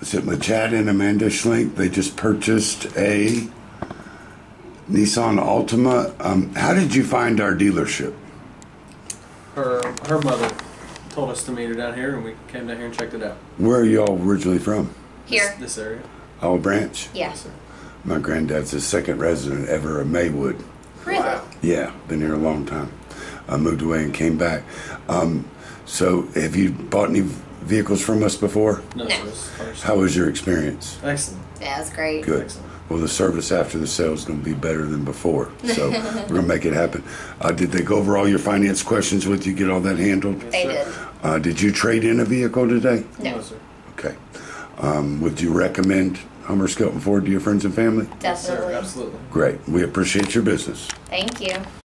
Is it with Chad and Amanda Schlink? They just purchased a Nissan Altima. Um, how did you find our dealership? Her her mother told us to meet her down here, and we came down here and checked it out. Where are y'all originally from? Here. This, this area. Olive Branch? Yeah. sir. My granddad's the second resident ever of Maywood. Really? Yeah, been here a long time. I moved away and came back. Um, so, have you bought any vehicles from us before? No, No. sir. This is first. How was your experience? Excellent. Yeah, that's great. Good. Excellent. Well, the service after the sale is going to be better than before. So, we're going to make it happen. Uh, did they go over all your finance questions with you? Get all that handled? Yes, They sir. did. Uh, did you trade in a vehicle today? No. No, sir. Okay. Um, would you recommend Homer Skelton Ford to your friends and family? Yes, sir. Definitely. Absolutely. Great. We appreciate your business. Thank you.